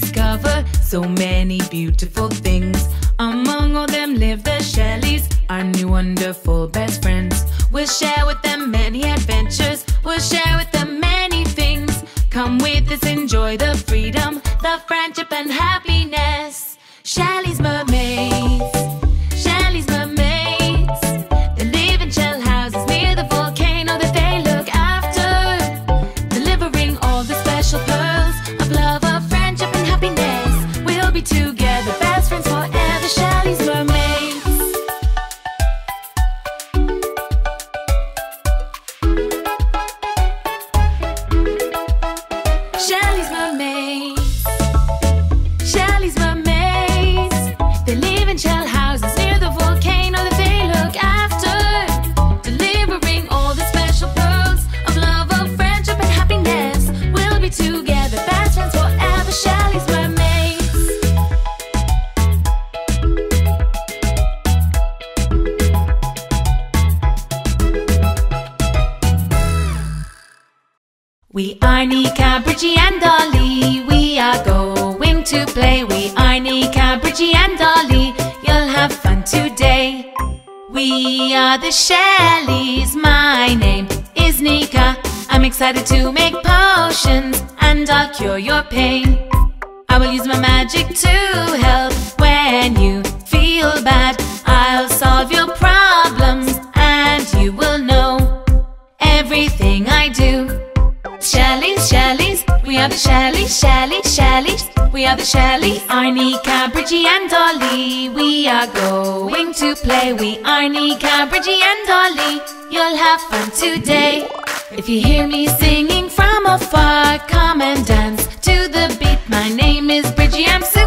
discover so many beautiful things. Among all them live the Shelleys, our new wonderful best friends. We'll share with them many adventures, we'll share with them many things. Come with us, enjoy the freedom, the friendship and happiness. Shelley's mother. together, best friends forever. Shelly's my mate. We are Nika, Bridgie, and Dolly. We are going to play. We are Nika, Bridgie, and Dolly. You'll have fun today. We are the Shellys. My name is Nika. I'm excited to make potions and I'll cure your pain. I will use my magic to help when you feel bad. I'll solve your problems and you will know everything I do. Shellys, Shellys, we are the Shellys, Shellys, Shellys. We are the Shellys. Arnie, Cabridgie and Dolly. We are going to play. We Arnie, Cabridgie and Dolly. You'll have fun today. If you hear me singing from afar, come and dance to the beat. My name is Bridgie, I'm so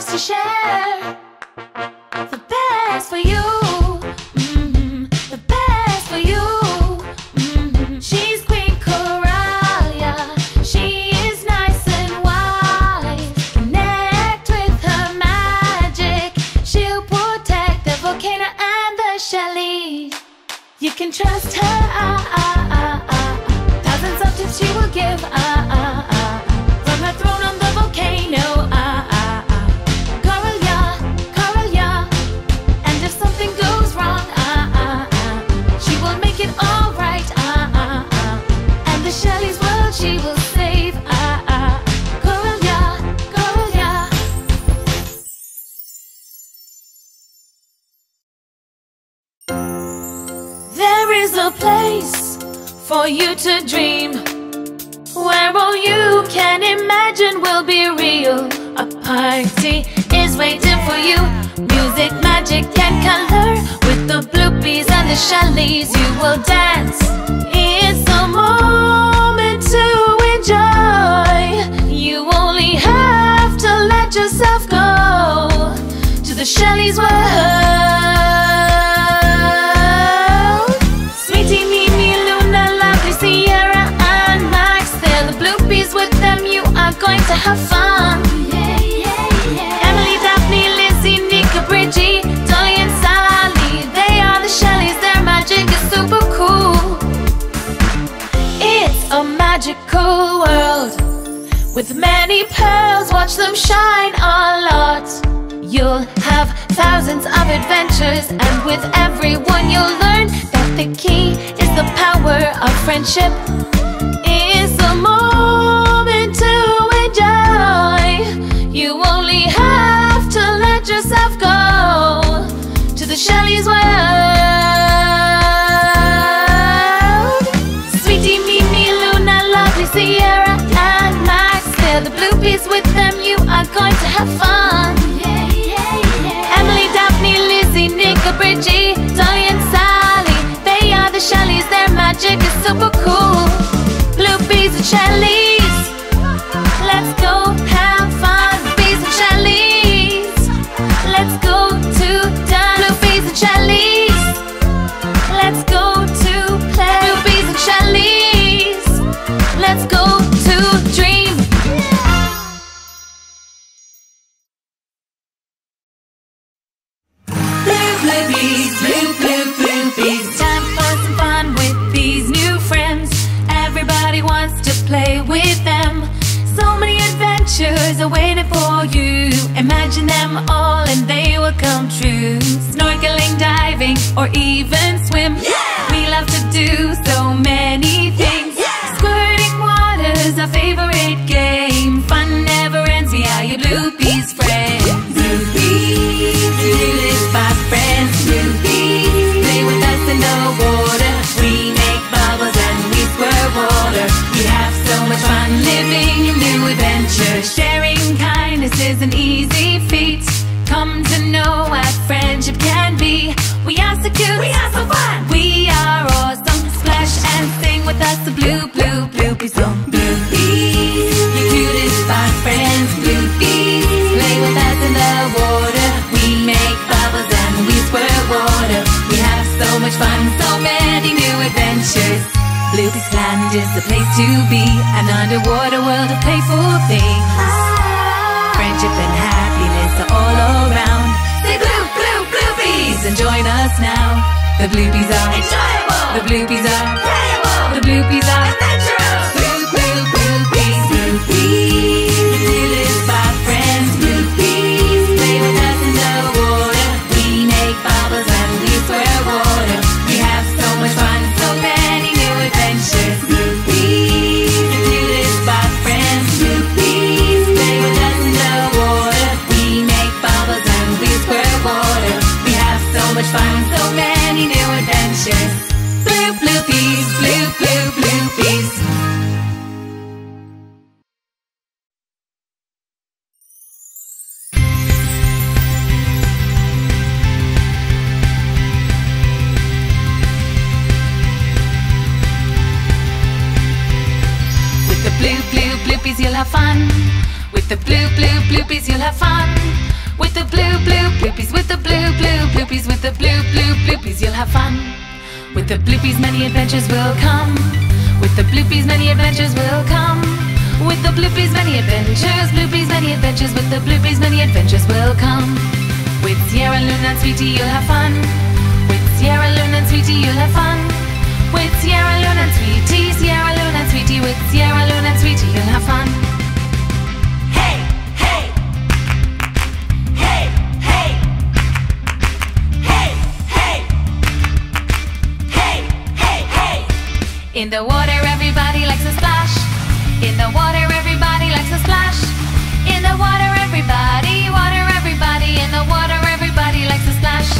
To share you to dream where all you can imagine will be real. A party is waiting for you. Music, magic, and color with the bloopies and the Shelleys. You will dance. It's a moment to enjoy. You only have to let yourself go to the Shelley's world. Are going to have fun. Emily, Daphne, Lizzie, Nika, Bridgie, Dolly, and Sally. They are the Shelleys. Their magic is super cool. It's a magical world with many pearls. Watch them shine a lot. You'll have thousands of adventures, and with everyone you'll learn that the key is the power of friendship. The Shelley's Imagine them all and they will come true. Snorkeling, diving, or even swim. We love to do so many things. Squirting water's our favorite game. Fun never ends. We are your bloopies friends. Bloopies, you do this by friends. Bloopies, play with us in the water. We make bubbles and we squirt water. We have so much fun living new adventures. Sharing kindness is an easy feat. Come to know what friendship can be. We are so cute. We are so fun. We are awesome. Splash and sing with us the blue, blue, bloopy song. Bloopies, you cutest fun friends. Bloopies, play with us in the water. We make bubbles and we squirt water. We have so much fun, so many new adventures. Bloopy's Land is the place to be. An underwater world of playful things. Friendship and happiness are all around. Say blue, blue, bloopies and join us now. The bloopies are enjoyable. The bloopies are playable. The bloopies are adventurous. Blue, blue, bloopies, bloopies. Do this by friends. Bloopies, bloopies, with the blue, blue bloopies, you'll have fun. With the bloopies, many adventures will come. With the bloopies, many adventures will come. With the bloopies, many adventures, bloopies, many adventures. With the bloopies, many adventures will come. With Sierra Luna and Sweetie, you'll have fun. With Sierra Luna and Sweetie, you'll have fun. With Sierra Luna and Sweetie, Sierra Luna and Sweetie, with Sierra Luna and Sweetie, you'll have fun. In the water, everybody likes a splash. In the water, everybody likes a splash. In the water, everybody, water, everybody. In the water, everybody likes a splash.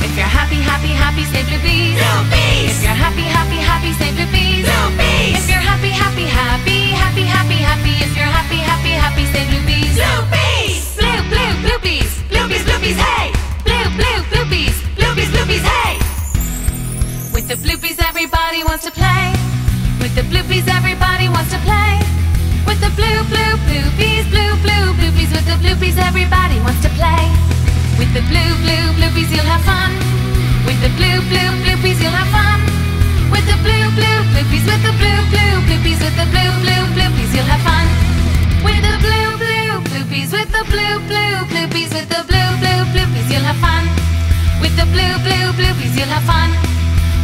If you're happy, happy, happy, say bloopies. Bloopies. If you're happy, happy, happy, say bloopies. Bloopies. If you're happy, happy, happy, happy, happy, happy. If you're happy, happy, happy, say bloopies. Bloopies. Blue, blue, bloopies. Bloopies, bloopies, hey. Blue, blue, bloopies. Bloopies, bloopies, hey. With the bloopies, everybody wants to play. With the bloopies, everybody wants to play. With the blue, blue, bloopies, blue, blue, bloopies. With the bloopies, everybody wants to play. With the blue, blue, bloopies, you'll have fun. With the blue, blue, bloopies, you'll have fun. With the blue, blue, bloopies, with the blue, blue, bloopies, with the blue, blue, bloopies, you'll have fun. With the blue, blue, bloopies, with the blue, blue, bloopies, with the blue, blue, bloopies, you'll have fun. With the blue, blue, bloopies, you'll have fun.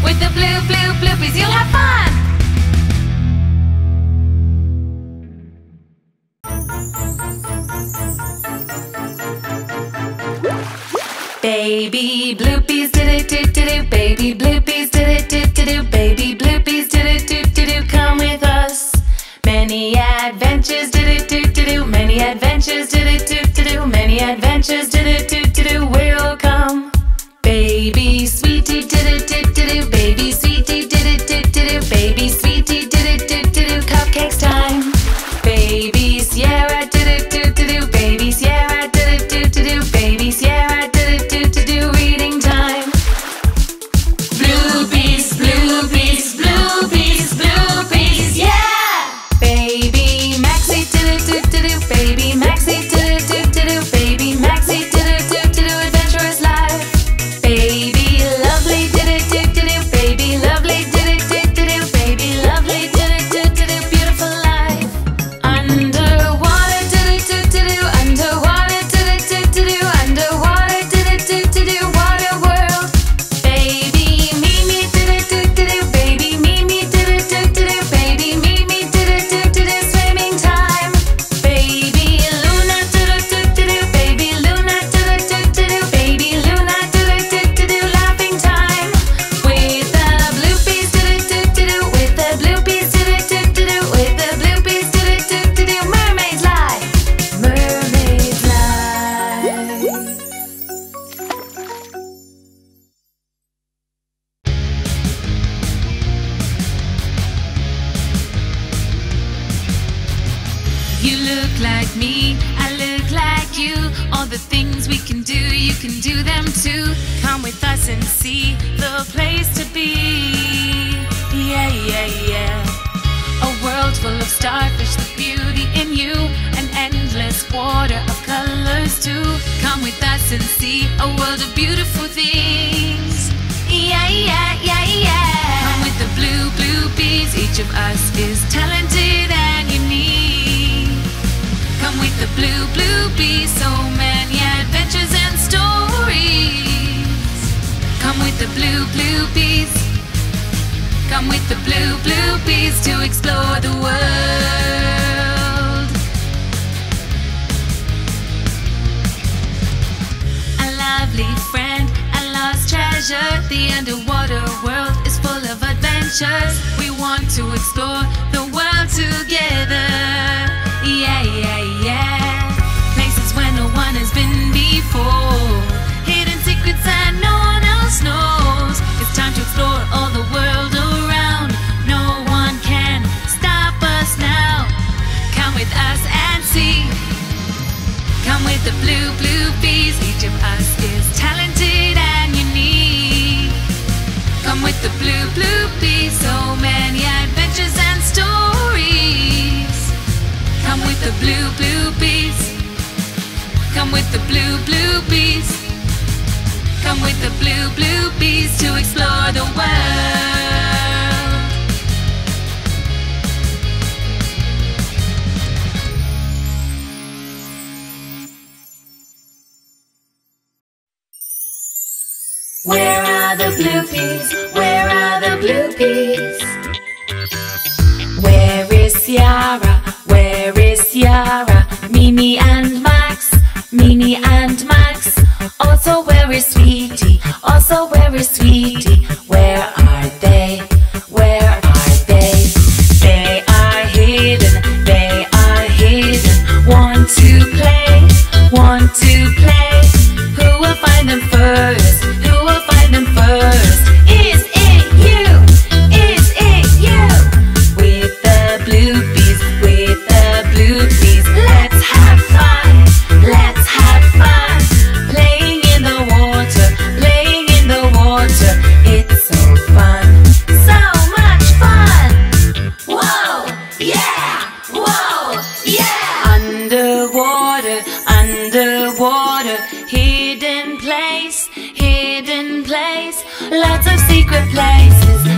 With the blue, blue, bloopies, you'll have fun. Baby bloopies did it do do baby bloopies you. All the things we can do, you can do them too. Come with us and see the place to be. Yeah, yeah, yeah. A world full of starfish, the beauty in you, an endless water of colors too. Come with us and see a world of beautiful things. Yeah, yeah, yeah, yeah. Come with the blue, blue bees. Each of us is talented. Come with the blue, blue bees. So many adventures and stories. Come with the blue, blue bees. Come with the blue, blue bees to explore the world. A lovely friend, a lost treasure. The underwater world is full of adventures. We want to explore the world together. Yeah, yeah, yeah. Has been before. Hidden secrets that no one else knows. It's time to explore all the world around. No one can stop us now. Come with us and see. Come with the blue, blue bees. Each of us is talented and unique. Come with the blue, blue bees. So many adventures and stories. Come with the blue, blue bees. With the blue, blue bees. Come with the blue, blue bees to explore the world. Where are the blue peas? Where are the bloopies? Where is Ciara? Where is Ciara? Mimi and Max, Mimi and Max. Also, where is Sweetie? Also, where is Sweetie? Where are they? Where are they? They are hidden, they are hidden. Want to play, want to play. Who will find them first?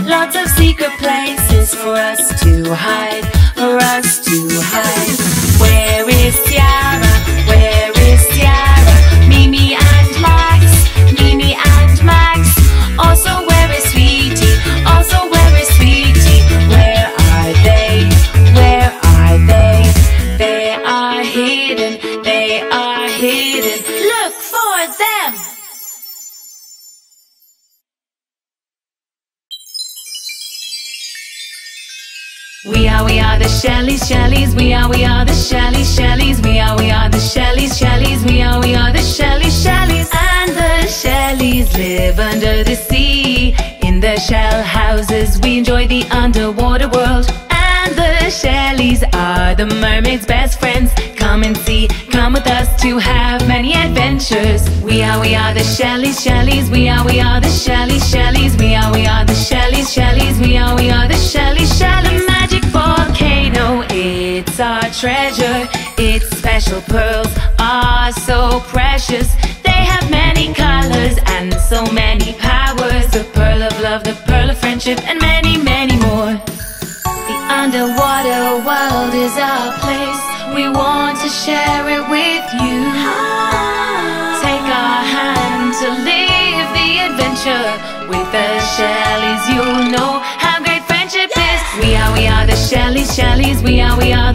Lots of secret places for us to hide, for us to hide. Where is Ciara? Shellys, Shellys. We are, we are the Shellys, Shellys. We are, we are the Shellys, Shellys. We are, we are the Shellys, Shellys. And the Shellys live under the sea. In the shell houses, we enjoy the underwater world. And the Shellys are the mermaid's best friends. Come and see, come with us to have many adventures. We are, we are the Shellys, Shellys. We are, we are the Shellys, Shellys. We are, we are the Shellys, Shellys. We are, we are the Shellys. Treasure. Its special pearls are so precious. They have many colors and so many powers. The pearl of love, the pearl of friendship, and many, many more. The underwater world is our place. We want to share it with you. Take our hand to live the adventure with the Shellys. You'll know how great friendship is. We are, we are the Shellys, Shellys. We are, we are